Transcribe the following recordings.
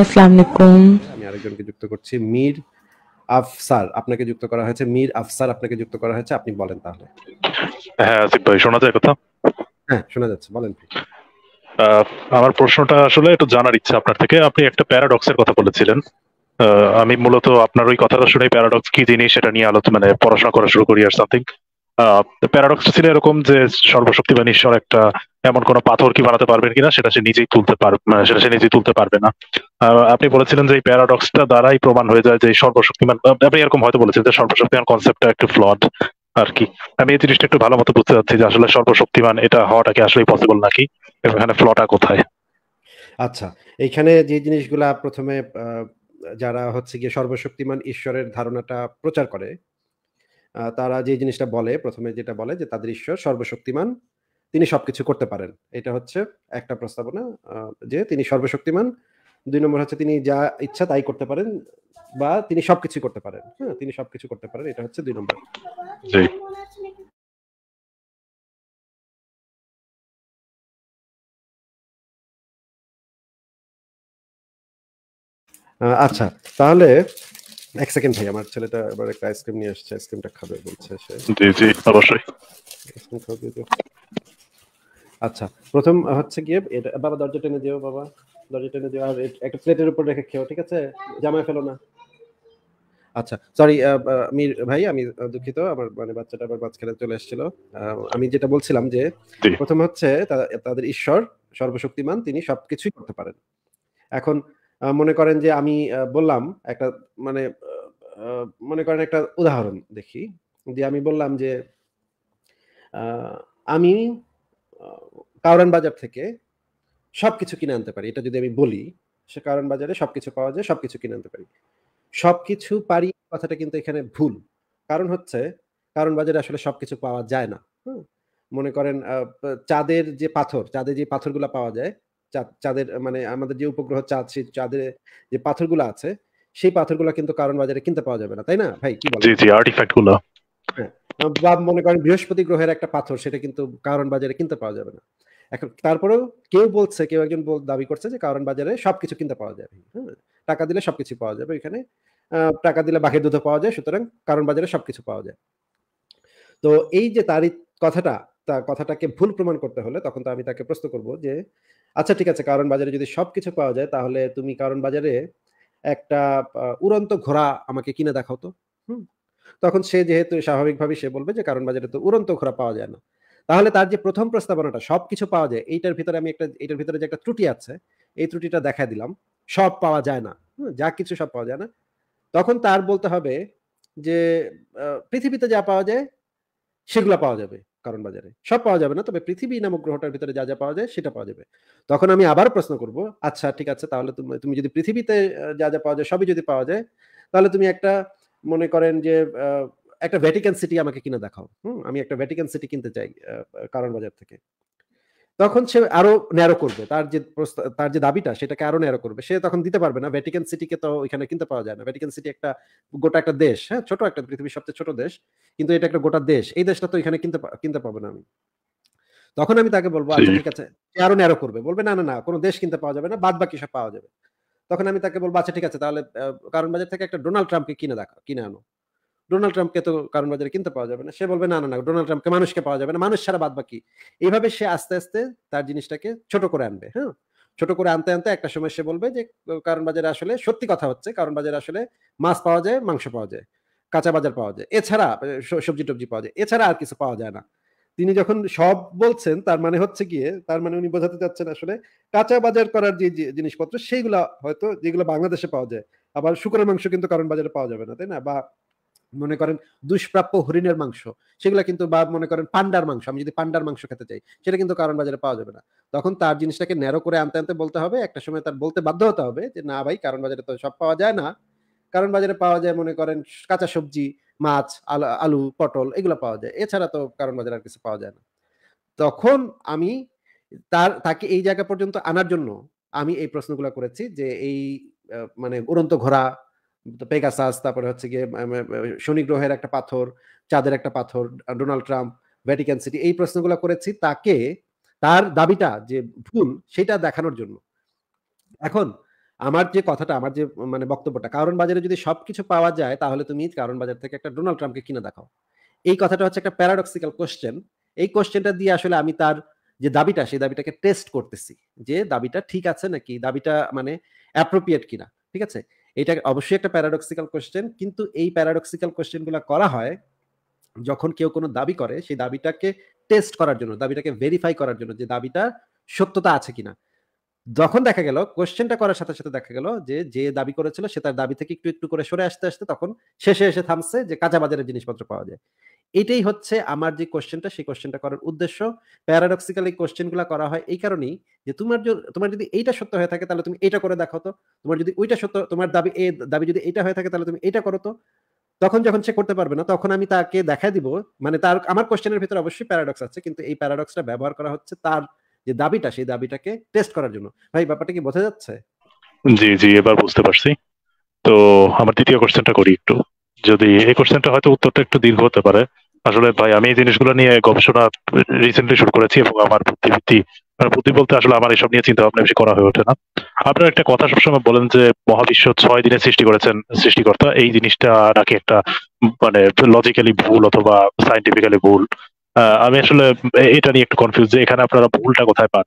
আসসালামু আলাইকুম। আমি আরেকজনকে যুক্ত করছি মীর আফসার। আপনাকে যুক্ত করা হয়েছে মীর আফসার আপনাকে যুক্ত করা হয়েছে আপনি বলেন তাহলে। হ্যাঁ আসিফ ভাই শোনা যায় কথা? হ্যাঁ শোনা যাচ্ছে বলেন আহ, আমার প্রশ্নটা আসলে একটু জানার ইচ্ছা আপনার থেকে। আপনি একটা প্যারাডক্সের কথা বলেছিলেন। আহ, আমি মূলত আপনার ওই কথাটা শুনে প্যারাডক্স কি জিনিস সেটা নিয়ে আলোচনা মানে পড়াশোনা করা শুরু করি আর সামথিং। প্যারাডক্স ছিল এরকম যে সর্বশক্তিমান ঈশ্বর একটা এমন কোনো পাথর কি বানাতে পারবেন কিনা, সেটা সে নিজেই তুলতে পারবে মানে সেটা সে নিজেই তুলতে পারবে না। আপনি বলেছিলেন যে এই প্যারাডক্সটা দ্বারাই প্রমাণ হয়ে যায় যে সর্বশক্তিমান আপনি এরকম হয়তো বলেছেন যে সর্বশক্তিমান কনসেপ্টটা একটু ফ্লড আর কি। আমি এই জিনিসটা একটু ভালো মতো বুঝতে চাচ্ছি যে আসলে সর্বশক্তিমান এটা হওয়াটা কি আসলে পসিবল নাকি? এখানে ফ্লটা কোথায়? আচ্ছা এইখানে যে জিনিসগুলা প্রথমে যারা হচ্ছে গিয়ে সর্বশক্তিমান ঈশ্বরের ধারণাটা প্রচার করে তারা যে জিনিসটা বলে প্রথমে যেটা বলে যে তাদের ঈশ্বর সর্বশক্তিমান তিনি সবকিছু করতে পারেন। এটা হচ্ছে একটা প্রস্তাবনা যে তিনি সর্বশক্তিমান। দুই নম্বর হচ্ছে তিনি যা ইচ্ছা তাই করতে পারেন বা তিনি সবকিছু করতে পারেন। হ্যাঁ তিনি সবকিছু করতে পারেন এটা হচ্ছে দুই নম্বর। আচ্ছা তাহলে এক সেকেন্ড ভাই আমার ছেলেটা এবার একটা আইসক্রিম নিয়ে আসছে আইসক্রিমটা খাবে বলছে সে। জি জি অবশ্যই। আইসক্রিম খাওয়া দিও। আচ্ছা প্রথম হচ্ছে গিয়ে এটা বাবা দরজা টেনে দিও বাবা। দরজা টেনে দিও আর একটা প্লেটের উপর রেখে খেও ঠিক আছে? জামায় ফেলো না। আচ্ছা সরি মির ভাই আমি দুঃখিত আমার মানে বাচ্চাটা আবার মাঝখানে চলে এসেছিল। আমি যেটা বলছিলাম যে প্রথম হচ্ছে তাদের ঈশ্বর সর্বশক্তিমান তিনি সবকিছুই করতে পারেন। এখন মনে করেন যে আমি বললাম একটা মানে মনে করেন একটা উদাহরণ দেখি। যে আমি বললাম যে আমি কারওয়ান বাজার থেকে সবকিছু কিনে আনতে পারি। এটা যদি আমি বলি, সে কারণ বাজারে সবকিছু পাওয়া যায়, সবকিছু কিনে আনতে পারি। সবকিছু পারি কথাটা কিন্তু এখানে ভুল। কারণ হচ্ছে কারণ বাজারে আসলে সবকিছু পাওয়া যায় না। মনে করেন চাঁদের যে পাথর, চাঁদে যে পাথরগুলো পাওয়া যায় চাঁদের মানে আমাদের যে উপগ্রহ চাঁদ সেই চাঁদের যে পাথরগুলো আছে সেই পাথরগুলো কিন্তু কারণ বাজারে কিনতে পাওয়া যাবে না তাই না? ভাই কি বলেন? জি জি আর্টিফ্যাক্টগুলো বা মনে করেন বৃহস্পতি গ্রহের একটা পাথর সেটা কিন্তু কারণ বাজারে কিনতে পাওয়া যাবে না। এখন তারপরেও কেউ বলছে কেউ একজন দাবি করছে যে কারণ বাজারে সবকিছু কিনতে পাওয়া যাবে হ্যাঁ। টাকা দিলে সবকিছু পাওয়া যাবে এখানে আহ, টাকা দিলে বাঘের দুধ পাওয়া যায় সুতরাং কারণ বাজারে সবকিছু পাওয়া যায়। তো এই যে তার এই কথাটা তার কথাটাকে ভুল প্রমাণ করতে হলে তখন তো আমি তাকে প্রশ্ন করব যে আচ্ছা ঠিক আছে। কারণ বাজারে যদি সবকিছু পাওয়া যায়, তাহলে তুমি কারণ বাজারে একটা উড়ন্ত ঘোড়া আমাকে কিনে দেখাও তো। হুম? তখন সে যেহেতু স্বাভাবিকভাবে সে বলবে যে, কারণ বাজারে তো উড়ন্ত ঘোড়া পাওয়া যায় না। তাহলে তার যে প্রথম প্রস্তাবনাটা সব কিছু পাওয়া যায়, এইটার ভিতরে আমি একটা এটার ভিতরে যে একটা ত্রুটি আছে, এই ত্রুটিটা দেখা দিলাম। সব পাওয়া যায় না। যা কিছু সব পাওয়া যায় না। তখন তার বলতে হবে যে পৃথিবীতে যা পাওয়া যায়, সেগুলো পাওয়া যাবে। কারণ বাজারে সব পাওয়া যাবে না, তবে পৃথিবী নামক গ্রহটার ভিতরে যা যা পাওয়া যায় সেটা পাওয়া যাবে। তখন আমি আবার প্রশ্ন করব আচ্ছা ঠিক আছে, তাহলে তুমি তুমি যদি পৃথিবীতে যা যা পাওয়া যায় সবই যদি পাওয়া যায়, তাহলে তুমি একটা মনে করেন যে একটা ভ্যাটিকান সিটি আমাকে কিনে দেখাও। হুম, আমি একটা ভ্যাটিকান সিটি কিনতে চাই কারণ বাজার থেকে। তখন সে আরও ন্যারো করবে। তার যে তার যে দাবিটা সেটাকে আরও ন্যারো করবে। সে তখন দিতে পারবে না। ভ্যাটিকান সিটিকে তো ওইখানে কিনতে পাওয়া যায় না। ভ্যাটিকান সিটি একটা গোটা একটা দেশ হ্যাঁ? ছোট একটা পৃথিবীর সবচেয়ে ছোট দেশ। কিন্তু এটা একটা গোটা দেশ। এই দেশটা তো এখানে কিনতে কিনতে পাবো না আমি। তখন আমি তাকে বলব আচ্ছা ঠিক আছে। সে আরও ন্যারো করবে। বলবে না না না কোনো দেশ কিনতে পাওয়া যাবে না। বাদ বাকি সব পাওয়া যাবে। তখন আমি তাকে বলব আচ্ছা ঠিক আছে। তাহলে কারণ বাজার থেকে একটা ডোনাল্ড ট্রাম্পকে কিনে দেখা কিনে আনো। ডোনাল্ড ট্রাম্পকে তো কারণ বাজারে কিনতে পাওয়া যাবে না। সে বলবে, না না না, ডোনাল্ড ট্রাম্পকে মানুষকে পাওয়া যাবে না। মানুষ ছাড়া বাদ বাকি। এইভাবে সে আস্তে আস্তে তার জিনিসটাকে ছোট করে আনবে হ্যাঁ? ছোট করে আনতে আনতে একটা সময় সে বলবে যে, কারণ বাজারে আসলে সত্যি কথা হচ্ছে, কারণ বাজারে আসলে মাছ পাওয়া যায়, মাংস পাওয়া যায়, কাঁচা বাজার পাওয়া যায়। এছাড়া সবজি টবজি পাওয়া যায়, এছাড়া আর কিছু পাওয়া যায় না। তিনি যখন সব বলছেন, তার মানে হচ্ছে গিয়ে তার মানে উনি বোঝাতে চাচ্ছেন আসলে কাঁচা বাজার করার যে জিনিসপত্র, সেইগুলা হয়তো যেগুলো বাংলাদেশে পাওয়া যায়, আবার শুকরের মাংস কিন্তু কারণ বাজারে পাওয়া যাবে না, তাই না? বা মনে করেন দুষ্প্রাপ্য হরিণের মাংস, সেগুলো কিন্তু বা মনে করেন পান্ডার মাংস, আমি যদি পান্ডার মাংস খেতে চাই, সেটা কিন্তু কারণ বাজারে পাওয়া যাবে না। তখন তার জিনিসটাকে ন্যারো করে আনতে আনতে বলতে হবে, একটা সময় তার বলতে বাধ্য হতে হবে যে, না ভাই, কারণ বাজারে তো সব পাওয়া যায় না। কারণ বাজারে পাওয়া যায় মনে করেন কাঁচা সবজি, মাছ, আলু পটল, এগুলো পাওয়া যায়। এছাড়া তো কারণ বাজারে আর কিছু পাওয়া যায় না। তখন আমি তার, তাকে এই জায়গা পর্যন্ত আনার জন্য আমি এই প্রশ্নগুলো করেছি যে, এই মানে উড়ন্ত ঘোড়া পেগাসাস তারপরে হচ্ছে গিয়ে শনি গ্রহের একটা পাথর, চাঁদের একটা পাথর ডোনাল্ড ট্রাম্প ভ্যাটিকান সিটি এই প্রশ্নগুলো করেছি। তাকে, তার দাবিটা যে ভুল, সেটা দেখানোর জন্য। এখন, আমার যে কথাটা, আমার যে মানে বক্তব্যটা, কারণ বাজারে যদি সবকিছু পাওয়া যায়, তাহলে তুমি কারণ বাজার থেকে একটা ডোনাল্ড ট্রাম্পকে কিনে দেখাও। এই কথাটা হচ্ছে একটা প্যারাডক্সিক্যাল কোশ্চেন এই কোশ্চেনটা দিয়ে আসলে আমি তার যে দাবিটা, সেই দাবিটাকে টেস্ট করতেছি। যে দাবিটা ঠিক আছে নাকি? দাবিটা মানে অ্যাপ্রোপ্রিয়েট কিনা? ঠিক আছে? এটা অবশ্যই একটা প্যারাডক্সিক্যাল কোয়েশ্চেন কিন্তু এই প্যারাডক্সিক্যাল কোশ্চেনগুলো করা হয় যখন কেউ কোনো দাবি করে, সেই দাবিটাকে টেস্ট করার জন্য, দাবিটাকে ভেরিফাই করার জন্য যে দাবিটার সত্যতা আছে কিনা। যখন দেখা গেল কোশ্চেনটা করার সাথে সাথে দেখা গেল যে যে দাবি করেছিল, সে তার দাবি থেকে একটু একটু করে সরে আসতে আসতে তখন শেষে এসে থামছে যে কাঁচা বাজারের জিনিসপত্র পাওয়া যায়। এটাই হচ্ছে আমার যে কোশ্চেনটা সেই কোশ্চেনটা করার উদ্দেশ্য। প্যারাডক্সিক্যাল এই কোশ্চেনগুলো করা হয় এই কারণেই যে তোমার তোমার যদি এইটা সত্য হয়ে থাকে, তাহলে তুমি এটা করে দেখো তো। তোমার যদি ওইটা সত্য, তোমার দাবি এ, দাবি যদি এটা হয়ে থাকে, তাহলে তুমি এটা করো তো। তখন যখন সে করতে পারবে না, তখন আমি তাকে দেখা দিব। মানে তার, আমার কোশ্চেনের ভিতরে অবশ্যই প্যারাডক্স আছে, কিন্তু এই প্যারাডক্সটা ব্যবহার করা হচ্ছে তার যে দাবিটা, সেই দাবিটাকে টেস্ট করার জন্য। ভাই, ব্যাপারটা কি বোঝা যাচ্ছে? জি জি, এবার বুঝতে পারছি। তো আমার দ্বিতীয় কোশ্চেনটা করি একটু। যদি এই কোশ্চেনটা হয়তো উত্তরটা একটু দীর্ঘ হতে পারে আসলে ভাই আমি এই জিনিসগুলো নিয়ে গবেষণা রিসেন্টলি শুরু করেছি এবং আমার বুদ্ধিবৃত্তি মানে বুদ্ধি বলতে আসলে আমার এসব নিয়ে চিন্তা ভাবনা বেশি করা হয়ে ওঠে না। আপনার একটা কথা সবসময় বলেন যে মহাবিশ্ব ছয় দিনে সৃষ্টি করেছেন সৃষ্টিকর্তা এই জিনিসটা নাকি একটা মানে লজিক্যালি ভুল অথবা সাইন্টিফিক্যালি ভুল? আমি আসলে এটা নিয়ে একটু কনফিউজ যে এখানে আপনারা ভুলটা কোথায় পান?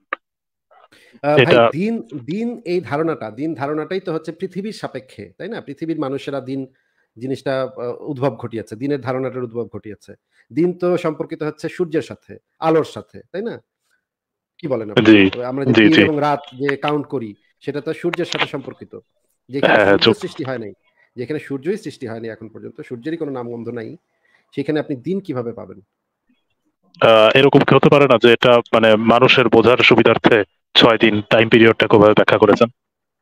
দিন দিন এই ধারণাটা দিন ধারণাটাই তো হচ্ছে পৃথিবীর সাপেক্ষে তাই না? পৃথিবীর মানুষেরা দিন জিনিসটা উদ্ভব ঘটিয়েছে দিনের ধারণাটার উদ্ভব ঘটিয়েছে। দিন তো সম্পর্কিত হচ্ছে সূর্যের সাথে আলোর সাথে তাই না? কি বলেন আমরা যে দিন এবং রাত যে কাউন্ট করি সেটা তো সূর্যের সাথে সম্পর্কিত। যেখানে হ্যাঁ, হ্যাঁ, সৃষ্টি হয় নাই যেখানে সূর্যই সৃষ্টি হয়নি এখন পর্যন্ত সূর্যেরই কোনো নামগন্ধ নাই সেখানে আপনি দিন কীভাবে পাবেন? এরকম কি হতে পারে না যে এটা মানে মানুষের বোঝার সুবিধার্থে ছয় দিন টাইম পিরিয়ডটা কীভাবে ব্যাখ্যা করেছেন?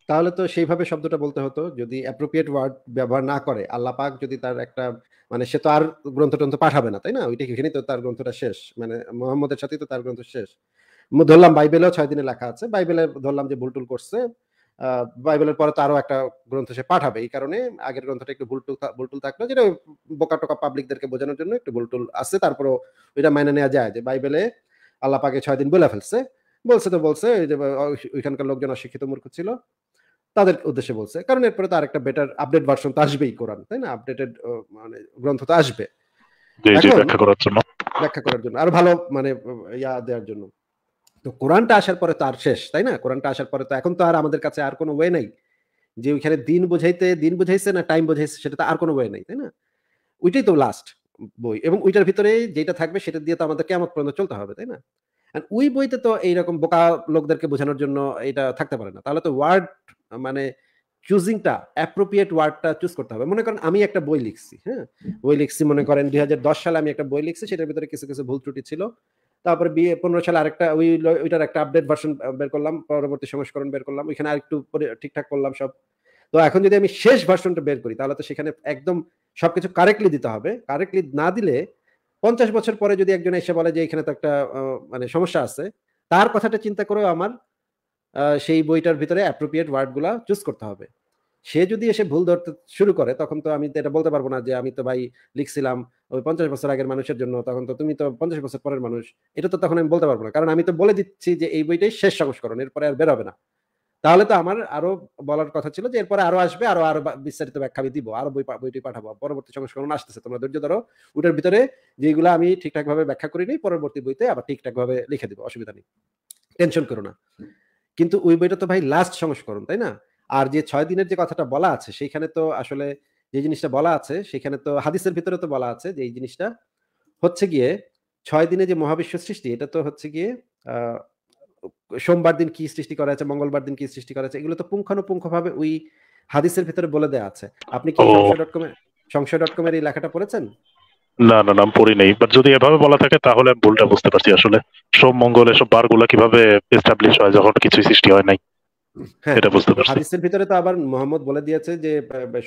তাহলে তো সেইভাবে শব্দটা বলতে হতো, যদি অ্যাপ্রোপ্রিয়েট ওয়ার্ড ব্যবহার না করে, আল্লাহ পাক যদি তার একটা মানে সে তো আর গ্রন্থ টন্থ পাঠাবে না, তাই না? ওইটা এখানেই তো তার গ্রন্থটা শেষ মানে মোহাম্মদের সাথেই তো তার গ্রন্থ শেষ। ধরলাম বাইবেলেও ছয় দিনে লেখা আছে, বাইবেলে ধরলাম যে ভুলটুল করছে বাইবেলের পরে তো আরও একটা গ্রন্থ সে পাঠাবে, এই কারণে আগের গ্রন্থটা একটু ভুলটুল ভুলটুল থাকল, যেটা বোকা টোকা পাবলিকদেরকে বোঝানোর জন্য একটু ভুলটুল আছে তারপরে ওইটা মাইনে নেওয়া যায় যে বাইবেলে আল্লাহ পাকে ছয় দিন বলে ফেলছে, বলছে তো বলছে ওইখানকার লোকজন অশিক্ষিত মূর্খ ছিল তাদের উদ্দেশ্যে বলছে। কারণ এরপরে তো আরেকটা বেটার আপডেট ভার্সন তো আসবেই কোরআন তাই না? আপডেটেড মানে গ্রন্থ তো আসবে। ব্যাখ্যা করার জন্য। ব্যাখ্যা করার জন্য। আর ভালো মানে ইয়া দেওয়ার জন্য। তো কোরআনটা আসার পরে তো আর শেষ তাই না? কোরআনটা আসার পরে তো এখন তো আর আমাদের কাছে আর কোনো ওয়ে নাই। যে ওইখানে দিন বুঝাইতে দিন বুঝাইছে না টাইম বুঝাইছে সেটা তো আর কোনো ওয়ে নাই তাই না? ওইটাই তো লাস্ট বই। এবং ওইটার ভিতরে যেটা থাকবে সেটা দিয়ে তো আমাদের কেমন পর্যন্ত চলতে হবে তাই না? ওই বইতে তো এইরকম বোকা লোকদেরকে বোঝানোর জন্য এটা থাকতে পারে না। তাহলে তো ওয়ার্ড মানে চুজিংটা অ্যাপ্রোপ্রিয়েট ওয়ার্ডটা চুজ করতে হবে। মনে করেন আমি একটা বই লিখছি হ্যাঁ? বই লিখছি, মনে করেন দুই হাজার দশ সালে আমি একটা বই লিখছি, সেটার ভিতরে কিছু কিছু ভুল ত্রুটি ছিল। তারপরে বিয়ে, পনেরো সালে আরেকটা, ওই ওইটার একটা আপডেট ভার্সন বের করলাম, পরবর্তী সংস্করণ বের করলাম, ওইখানে আরেকটু ঠিকঠাক করলাম সব। তো এখন যদি আমি শেষ ভার্সনটা বের করি, তাহলে তো সেখানে একদম সবকিছু কারেক্টলি দিতে হবে। কারেক্টলি না দিলে পঞ্চাশ বছর পরে যদি একজন এসে বলে যে, এখানে তো একটা মানে সমস্যা আছে, তার কথাটা চিন্তা করেও আমার সেই বইটার ভিতরে অ্যাপ্রোপ্রিয়েট ওয়ার্ডগুলা চুজ করতে হবে। সে যদি এসে ভুল ধরতে শুরু করে, তখন তো আমি তো এটা বলতে পারব না যে, আমি তো ভাই লিখছিলাম ওই পঞ্চাশ বছর আগের মানুষের জন্য, তখন তো তুমি তো পঞ্চাশ বছর পরের মানুষ। এটা তো তখন আমি বলতে পারব না। কারণ আমি তো বলে দিচ্ছি যে, এই বইটাই শেষ সংস্করণ, এরপরে আর বেরোবে না। তাহলে তো আমার আরও বলার কথা ছিল যে এরপরে আরও আসবে, আরও আরও বিস্তারিত ব্যাখ্যা আমি দিব, আরও বই বইটি পাঠাবো। পরবর্তী সংস্করণ আসতেছে, তোমরা ধৈর্য ধরো। ওটার ভিতরে যেগুলো আমি ঠিকঠাক ভাবে ব্যাখ্যা করি নিই পরবর্তী বইতে আবার ঠিকঠাক ভাবে লিখে দিব, অসুবিধা নেই। টেনশন করো না। কিন্তু ওই বইটা তো ভাই লাস্ট সংস্করণ, তাই না? আর যে ছয় দিনের যে কথাটা বলা আছে, সেইখানে তো আসলে যে জিনিসটা বলা আছে, সেখানে তো হাদিসের ভিতরে তো বলা আছে যে এই জিনিসটা হচ্ছে গিয়ে ছয় দিনে যে মহাবিশ্ব সৃষ্টি, এটা তো হচ্ছে গিয়ে সোমবার দিন কি সৃষ্টি করা আছে মঙ্গলবার দিন কি সৃষ্টি করা আছে এগুলো তো পুঙ্খানুপুঙ্খ ভাবে ওই হাদিসের ভিতরে বলে দেওয়া আছে। আপনি কি সংশয় ডট কম সংশয় ডট কমের এই লেখাটা পড়েছেন? না না নাম পড়ি নেই। বাট যদি এভাবে বলা থাকে তাহলে আমি ভুলটা বুঝতে পারছি। আসলে সোম মঙ্গল এসব বারগুলো কীভাবে এস্টাবলিশ হয় যখন কিছুই সৃষ্টি হয় নাই? এটা বুঝতে পারছি। হাদিসের ভিতরে তো আবার মোহাম্মদ বলে দিয়েছে যে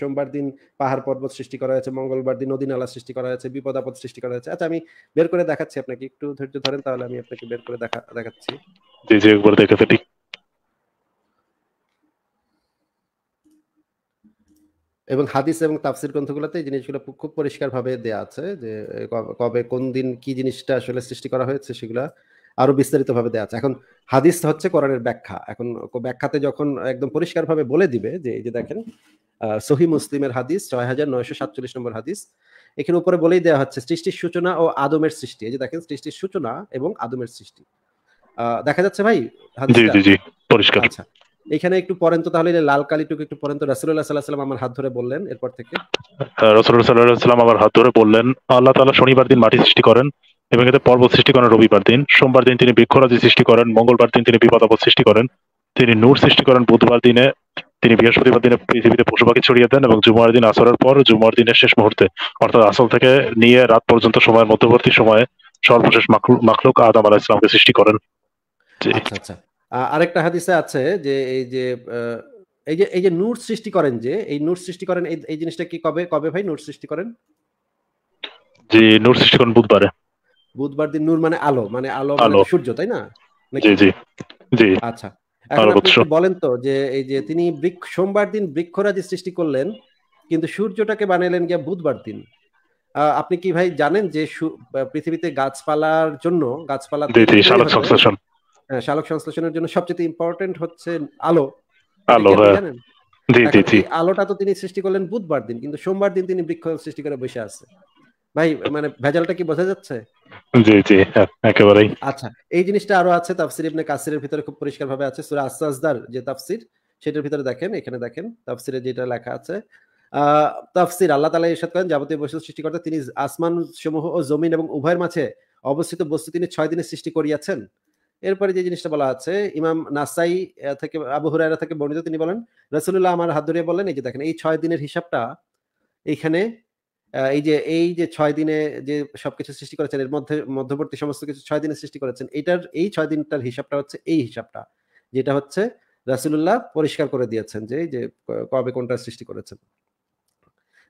সোমবার দিন পাহাড় পর্বত সৃষ্টি করা হয়েছে মঙ্গলবার দিন নদী নালা সৃষ্টি করা হয়েছে বিপদ আপদ সৃষ্টি করা হয়েছে। আচ্ছা আমি বের করে দেখাচ্ছি আপনাকে একটু ধৈর্য ধরেন তাহলে আমি আপনাকে বের করে দেখা দেখাচ্ছি। জি জি একবার দেখে ফেলি। এবং হাদিস এবং তাফসির গ্রন্থগুলোতে এই জিনিসগুলো খুব পরিষ্কার ভাবে দেয়া আছে যে কবে কোন দিন কি জিনিসটা আসলে সৃষ্টি করা হয়েছে সেগুলা আরও বিস্তারিতভাবে দেওয়া আছে। এখন হাদিস হচ্ছে কোরআনের ব্যাখ্যা। এখন ব্যাখ্যাতে যখন একদম পরিষ্কারভাবে বলে দিবে যে এই যে দেখেন আহ, সহি মুসলিমের হাদিস ছয় হাজার নয়শো সাতচল্লিশ নম্বর হাদিস এখানে উপরে বলেই দেওয়া হচ্ছে সৃষ্টির সূচনা ও আদমের সৃষ্টি। এই যে দেখেন সৃষ্টির সূচনা এবং আদমের সৃষ্টি। আহ, দেখা যাচ্ছে ভাই? পরিষ্কার। আচ্ছা। এখানে একটু পরেন তো তাহলে লাল কালিটুকু একটু পরেন তো। রাসূলুল্লাহ সাল্লাল্লাহু আলাইহি আমার হাত ধরে বললেন এরপর থেকে। রসুল্লাহ সাল্লাহ সাল্লাম আমার হাত ধরে বললেন আল্লাহ তাআলা শনিবার দিন মাটি সৃষ্টি করেন এবং এতে পর্বত সৃষ্টি করেন রবিবার দিন। সোমবার দিন তিনি বৃক্ষরাজি সৃষ্টি করেন মঙ্গলবার দিন তিনি বিপদ আপদ সৃষ্টি করেন তিনি নূর সৃষ্টি করেন বুধবার দিনে তিনি বৃহস্পতিবার দিনে পৃথিবীতে পশু পাখি ছড়িয়ে দেন এবং জুমার দিন আসরের পর জুমার দিনের শেষ মুহূর্তে অর্থাৎ আসল থেকে নিয়ে রাত পর্যন্ত সময়ের মধ্যবর্তী সময়ে সর্বশেষ মাখলু- মাখলুক আদম আলাহ ইসলামকে সৃষ্টি করেন। আচ্ছা আচ্ছা। আরেকটা হাদিসে আছে যে এই যে এই যে এই যে নূর সৃষ্টি করেন যে এই নূর সৃষ্টি করেন এই জিনিসটা কি কবে কবে ভাই নূর সৃষ্টি করেন? জি নূর সৃষ্টি করেন বুধবারে। বুধবার দিন নূর মানে আলো মানে আলো মানে সূর্য তাই না? জি জি জি। আচ্ছা এখন আপনি বলেন তো যে এই যে তিনি বৃক্ষ সোমবার দিন বৃক্ষরাজি সৃষ্টি করলেন কিন্তু সূর্যটাকে বানাইলেন গিয়া বুধবার দিন। আহ, আপনি কি ভাই জানেন যে পৃথিবীতে গাছপালার জন্য গাছপালা শালক শালক সংশ্লেষণের জন্য সবচেয়ে ইম্পর্টেন্ট হচ্ছে আলো। আলো হ্যাঁ। জানেন? জি জি জি। আলোটা তো তিনি সৃষ্টি করলেন বুধবার দিন কিন্তু সোমবার দিন তিনি বৃক্ষ সৃষ্টি করে বসে আছে। ভাই মানে ভেজালটা কি বোঝা যাচ্ছে? জি জি হ্যাঁ, একেবারেই। আচ্ছা এই জিনিসটা আরও আছে তাফসির ইবনে কাসিরের ভিতরে খুব পরিষ্কার ভাবে আছে সূরা আস-সাজদার যে তাফসির সেটার ভিতরে দেখেন এখানে দেখেন তাফসিরে যেটা লেখা আছে আহ তাফসির আল্লাহ তাআলা ইরশাদ করেন যাবতীয় বস্তু সৃষ্টিকর্তা তিনি আসমান সমূহ ও জমিন এবং উভয়ের মাঝে অবস্থিত বস্তু তিনি ছয় দিনে সৃষ্টি করিয়াছেন। এরপরে যে জিনিসটা বলা আছে, ইমাম নাসাই থেকে আবু হুরায়রা থেকে বর্ণিত, তিনি বলেন, রাসূলুল্লাহ আমার হাত ধরে বলেন এই যে দেখেন, এই ছয় দিনের হিসাবটা এইখানে এই যে এই যে ছয় দিনে যে সবকিছু সৃষ্টি করেছেন, এর মধ্যে, মধ্যবর্তী সমস্ত কিছু ছয় দিনে সৃষ্টি করেছেন এটার এই ছয় দিনটার হিসাবটা হচ্ছে এই হিসাবটা, যেটা হচ্ছে রাসূলুল্লাহ পরিষ্কার করে দিয়েছেন যে, এই যে কবে কোনটা সৃষ্টি করেছেন।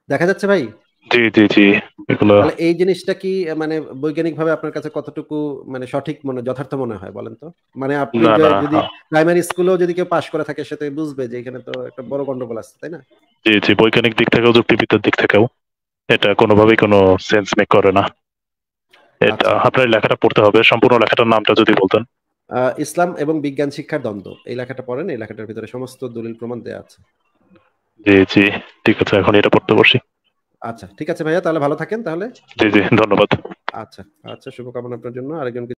দেখা যাচ্ছে ভাই জি জি জি এগুলো এই জিনিসটা কি মানে বৈজ্ঞানিক ভাবে আপনার কাছে কতটুকু মানে সঠিক মনে যথার্থ মনে হয় বলেন তো? মানে আপনি যদি প্রাইমারি স্কুলেও যদি কেউ পাশ করে থাকে সেটা বুঝবে যে এখানে তো একটা বড় গন্ডগোল আছে তাই না? জি জি বৈজ্ঞানিক দিক থেকেও যুক্তিবিদ্যার দিক থেকেও এটা কোনোভাবেই কোনো সেন্স মেক করে না। এটা আচ্ছা। আপনার লেখাটা পড়তে হবে সম্পূর্ণ লেখাটার নামটা যদি বলতেন। ইসলাম এবং বিজ্ঞান শিক্ষার দ্বন্দ্ব এই লেখাটা পড়েন এই লেখাটার ভিতরে সমস্ত দলিল প্রমাণ দেওয়া আছে। জি জি ঠিক আছে এখন এটা পড়তে বসি। আচ্ছা ঠিক আছে ভাইয়া তাহলে ভালো থাকেন তাহলে। জি জি ধন্যবাদ। আচ্ছা আচ্ছা শুভকামনা আপনার জন্য। আরেকজনকে